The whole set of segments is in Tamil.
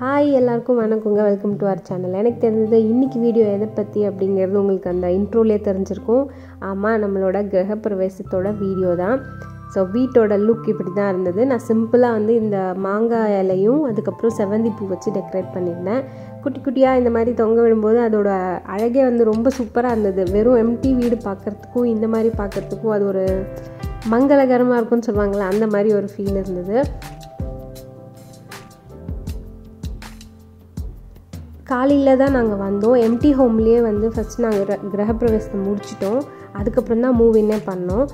ஹாய் எல்லாருக்கும் வணக்கங்க. வெல்கம் டு அவர் சேனல் எனக்கு தெரிஞ்சது இன்றைக்கி வீடியோ எதை பற்றி அப்படிங்கிறது உங்களுக்கு அந்த இன்ட்ரோலே தெரிஞ்சிருக்கும். ஆமாம் நம்மளோட கிரகப்பிரவேசத்தோட வீடியோ தான். ஸோ வீட்டோட லுக் இப்படி தான் இருந்தது. நான் சிம்பிளாக வந்து இந்த மாங்காய் இலையும் அதுக்கப்புறம் செவந்தி பூ வச்சு டெக்கரேட் பண்ணியிருந்தேன். குட்டி குட்டியாக இந்த மாதிரி தொங்க விடும்போது அதோட அழகே வந்து ரொம்ப சூப்பராக இருந்தது. வெறும் எம்டி வீடு பார்க்குறதுக்கும் இந்த மாதிரி பார்க்குறதுக்கும் அது ஒரு மங்களகரமாக இருக்கும்னு சொல்லுவாங்களே அந்த மாதிரி ஒரு ஃபீல் இருந்தது. காலையில் தான் நாங்கள் வந்தோம். எம்டி ஹோம்லேயே வந்து ஃபஸ்ட் நாங்கள் கிரகப்பிரவேசத்தை முடிச்சிட்டோம். அதுக்கப்புறம் தான் மூவின்னே பண்ணோம்.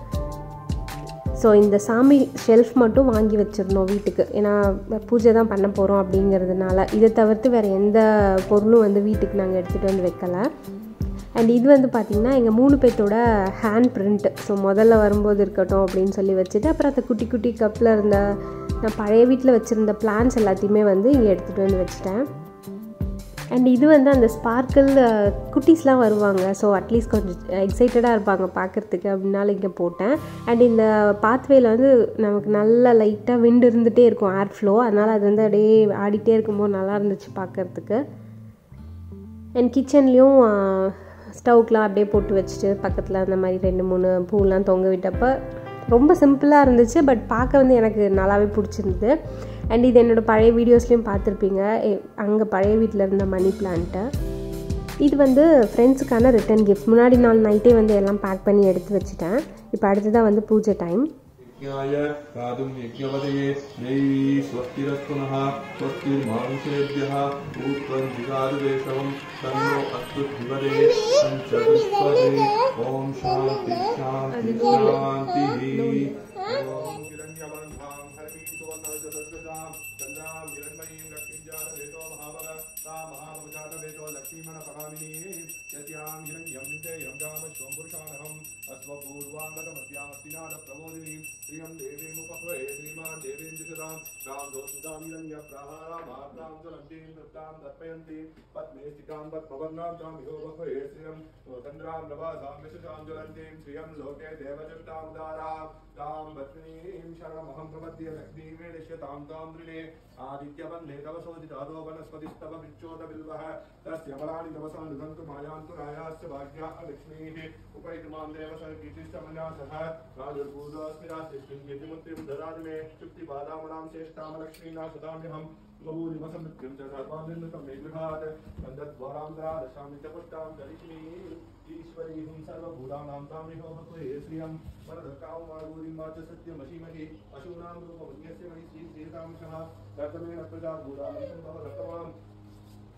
ஸோ இந்த சாமி ஷெல்ஃப் மட்டும் வாங்கி வச்சிருந்தோம் வீட்டுக்கு. ஏன்னா பூஜை தான் பண்ண போகிறோம் அப்படிங்கிறதுனால. இதை தவிர்த்து வேறு எந்த பொருளும் வந்து வீட்டுக்கு நாங்கள் எடுத்துகிட்டு வந்து வைக்கலை. அண்ட் இது வந்து பார்த்திங்கன்னா எங்கள் மூணு பேர்த்தோட ஹேண்ட் பிரிண்ட் ஸோ முதல்ல வரும்போது இருக்கட்டும் அப்படின்னு சொல்லி வச்சுட்டு அப்புறம் அந்த குட்டி குட்டி கப்பில் இருந்த நான் பழைய வீட்டில் வச்சுருந்த பிளான்ஸ் எல்லாத்தையுமே வந்து இங்கே எடுத்துகிட்டு வந்து வச்சுட்டேன். அண்ட் இது வந்து அந்த ஸ்பார்க்கிள் குட்டீஸ்லாம் வருவாங்க. ஸோ அட்லீஸ்ட் கொஞ்சம் எக்ஸைட்டடாக இருப்பாங்க பார்க்குறதுக்கு அப்படின்னால இங்கே போட்டேன். அண்ட் இந்த பாத்வேயில் வந்து நமக்கு நல்ல லைட்டாக விண்டு இருந்துகிட்டே இருக்கும் ஏர் ஃப்ளோ அதனால் அது வந்து அப்படியே ஆடிட்டே இருக்கும்போது நல்லா இருந்துச்சு பார்க்குறதுக்கு அண்ட் கிச்சன்லேயும் ஸ்டவ்க்கெலாம் அப்படியே போட்டு வச்சுட்டு பக்கத்தில் அந்த மாதிரி ரெண்டு மூணு பூலாம் தொங்க விட்டப்போ ரொம்ப சிம்பிளாக இருந்துச்சு. பட் பார்க்க வந்து எனக்கு நல்லாவே பிடிச்சிருந்தது. அண்ட் இது என்னோடய பழைய வீடியோஸ்லேயும் பார்த்துருப்பீங்க. அங்கே பழைய வீட்டில் இருந்த மணி பிளான்ட்டை இது வந்து ஃப்ரெண்ட்ஸுக்கான ரிட்டன் கிஃப்ட் முன்னாடி நாள் நைட்டே வந்து எல்லாம் பேக் பண்ணி எடுத்து வச்சுட்டேன். இப்போ அடுத்ததான் வந்து பூஜை டைம் ஓம் சாந்தி சாந்தி சாந்தி सुवर्णरजतद्विषाम् चन्द्राम् हिरण्मयीम् लक्ष्मीम् जातवेतो महावग सा महावग जातवेतो लक्ष्मीमनपहामिनीम् यस्याम् हिरण्यम् विन्दयम् कामश्वम् पुरुषाणहम् देवीन्द्रशतां रां दोषुतां हिरण्यप्रहारामात्रां ज्वलन्तीं नृत्तां दर्पयन्तीं पद्मे स्थितां पद्मवर्णां तां विहोपह्वये श्रियं, चन्द्रां, नवासां, विशुषां ज्वलन्तीं, श्रियं लोके देवचष्टामुदारां तां पत्नीं शरणमहं प्रपद्ये लक्ष्मीमेणिष्यतां तां दृणे आदित्यवन्ने तव वनस्पतिस्तव विच्योतबिल्वः तस्य फलानि तपसा नुदन्तु मायान्तु रायाश्च भाग्या लक्ष्मीः उपैतुमां देव सर्गीतिष्ठमया सह राजुर्भूतोऽस्मि राशिष्टिं कीर्तिमुत्रिं ददाति मे कामणां श्रेष्ठामलक्ष्मीना सुधाम्यहं गौरीमसमृत्यं च सर्वानन्दतं मे गृहात् गन्धद्वारान्तरा दशामि च पुष्टां करिष्मि ईश्वरी हुं मारुरी तामिहो सत्य श्रियं वरदकामा अशुनाम रूप सत्यमशीमहि अशूनां रूपमन्यस्य मयि श्रीश्रीतांशः कर्तमेन प्रजा भूतानां भव रक्तमाम्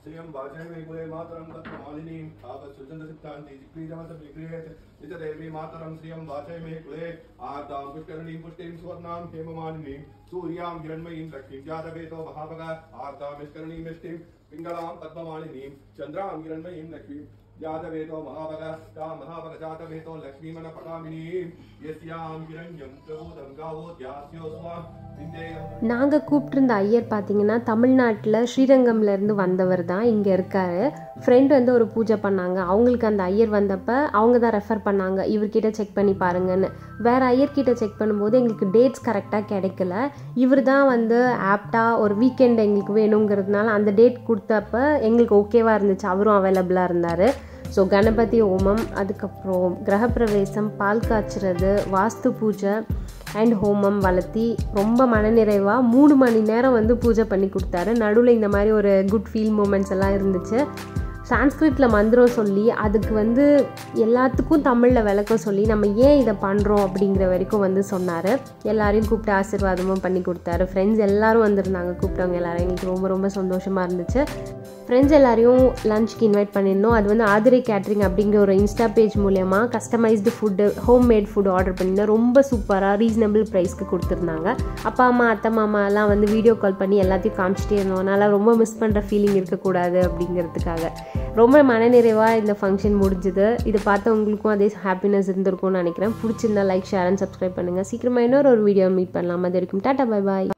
श्रियं वाचयमे कुले मातरं तत्मालिनीं तापत्सुचन्दसिद्धान्ति जिग्रीजमसविक्रियेत् निजदेवी मातरं श्रियं वाचयमे कुले आर्तां पुष्करणीं पुष्टिं सुवर्णां हेममालिनीं सूर्यां हिरण्मयीं लक्ष्मीं जातवेतो महाभग आर्तां निष्करणीं मिष्टिं पिङ्गलां पद्ममालिनीं चन्द्रां हिरण्मयीं लक्ष्मीं जातवेदो महाभग ता महाभग जातवेदो लक्ष्मीमनपगामिनीं यस्यां हिरण्यं प्रभूतं गावोद्यास्यो स्वां நாங்கள் கூப்பிட்டுருந்த ஐயர் பார்த்தீங்கன்னா தமிழ்நாட்டில் ஸ்ரீரங்கம்லேருந்து வந்தவர் தான் இங்கே இருக்கார் ஃப்ரெண்ட் வந்து ஒரு பூஜை பண்ணாங்க அவங்களுக்கு அந்த ஐயர் வந்தப்போ அவங்க தான் ரெஃபர் பண்ணாங்க இவர்கிட்ட செக் பண்ணி பாருங்கன்னு வேறு ஐயர்கிட்ட செக் பண்ணும்போது எங்களுக்கு டேட்ஸ் கரெக்டாக கிடைக்கல இவர் தான் வந்து ஆப்டாக ஒரு வீக்கெண்ட் எங்களுக்கு வேணுங்கிறதுனால அந்த டேட் கொடுத்தப்ப எங்களுக்கு ஓகேவாக இருந்துச்சு அவரும் அவைலபிளாக இருந்தார் ஸோ கணபதி ஹோமம் அதுக்கப்புறம் கிரகப்பிரவேசம் பால் காய்ச்சுறது வாஸ்து பூஜை அண்ட் ஹோமம் வளர்த்தி ரொம்ப மனநிறைவாக மூணு மணி நேரம் வந்து பூஜை பண்ணி கொடுத்தாரு. நடுவில் இந்த மாதிரி ஒரு குட் ஃபீல் மூமெண்ட்ஸ் எல்லாம் இருந்துச்சு. சான்ஸ்கிரிட்டில் மந்திரம் சொல்லி அதுக்கு வந்து எல்லாத்துக்கும் தமிழில் விளக்கம் சொல்லி நம்ம ஏன் இதை பண்ணுறோம் அப்படிங்கிற வரைக்கும் வந்து சொன்னார். எல்லாரையும் கூப்பிட்டு ஆசீர்வாதமும் பண்ணி கொடுத்தாரு. ஃப்ரெண்ட்ஸ் எல்லோரும் வந்திருந்தாங்க கூப்பிட்டவங்க எல்லோரும் எங்களுக்கு ரொம்ப ரொம்ப சந்தோஷமாக இருந்துச்சு. ஃப்ரெண்ட்ஸ் எல்லாரையும் லஞ்சுக்கு இன்வைட் பண்ணியிருந்தோம். அது வந்து ஆதிரை கேட்ரிங் அப்படிங்கிற ஒரு இன்ஸ்டா பேஜ் மூலயமா customised food home made food order பண்ணியிருந்தோம். ரொம்ப சூப்பராக ரீசனபிள் ப்ரைஸ்க்கு கொடுத்துருந்தாங்க. அப்பா அம்மா அத்தை மாமா எல்லாம் வந்து வீடியோ கால் பண்ணி எல்லாத்தையும் காமிச்சிட்டே இருந்தோம். அதனால் ரொம்ப மிஸ் பண்ணுற ஃபீலிங் இருக்கக்கூடாது அப்படிங்கிறதுக்காக. ரொம்ப மனநிறைவாக இந்த ஃபங்க்ஷன் முடிஞ்சுது. இதை பார்த்து உங்களுக்கும் அதே ஹாப்பினஸ் இருந்திருக்கும்னு நினைக்கிறேன். பிடிச்சிருந்தா லைக் ஷேர் அண்ட் சப்ஸ்கிரைப் பண்ணுங்கள் சீக்கிரமாக இன்னொரு ஒரு வீடியோ மீட் பண்ணலாம். அது வரைக்கும் டாட்டா பை பாய்